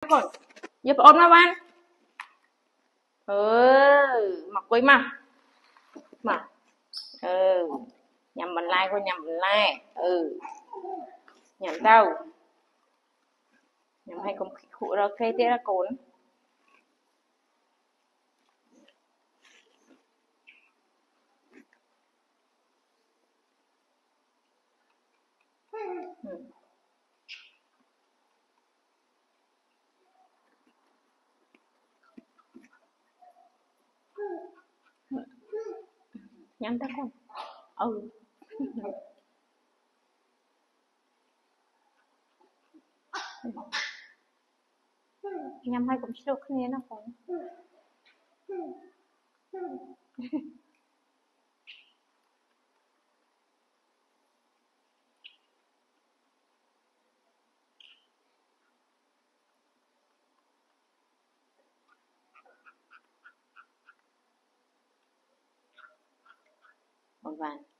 កូនយកប្អូនមកបានអឺមកគួយមកមកអឺញ៉ាំបន្លែកូនញ៉ាំបន្លែអឺញ៉ាំទៅញ៉ាំឲ្យកុំខក់រកគេទៀតណាកូន nhắm tắt không ừ nhắm hai cũng stroke như thế nào không ង một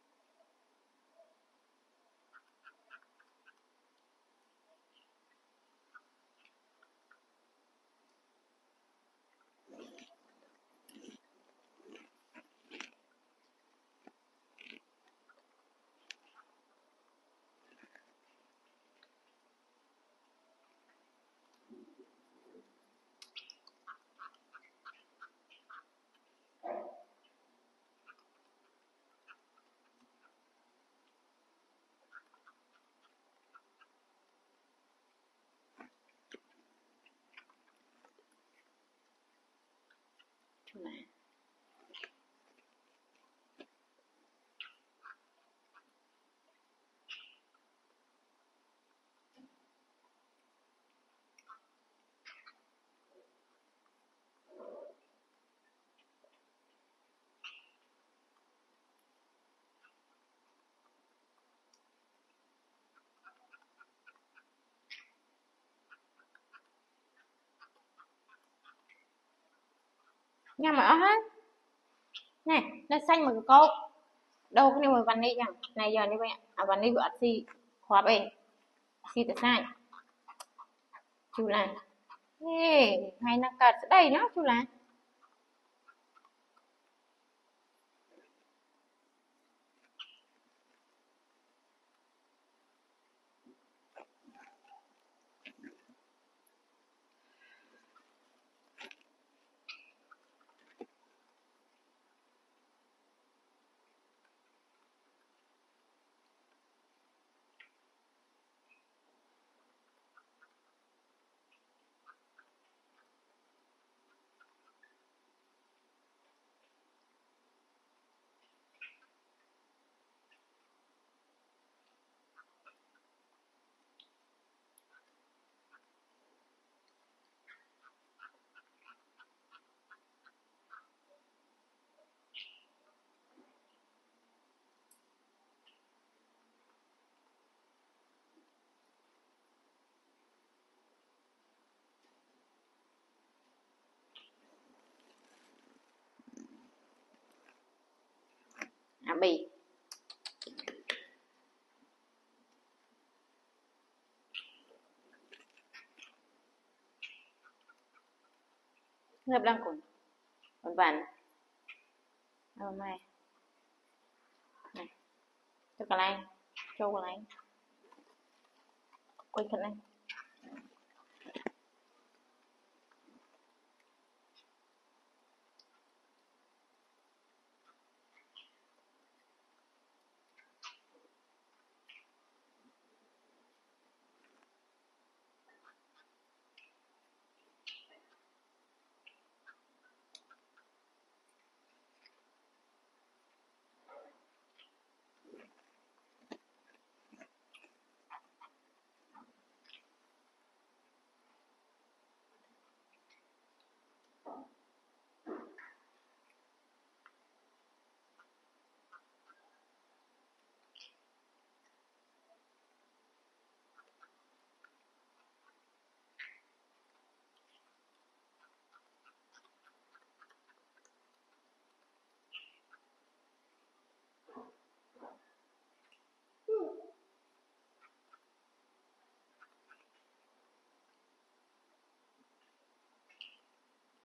to man. Này nha mà hết. Nè nó xanh mà cô đâu cái này người vằn đi chẳng này giờ như vậy à vằn đi gọi gì khóa bề gì tại sai chú là hey, hay nó cật. Đây nó chú là mì. Bì ngập đang cùng vằn vằn này cho cái này cho cái này quay thật anh.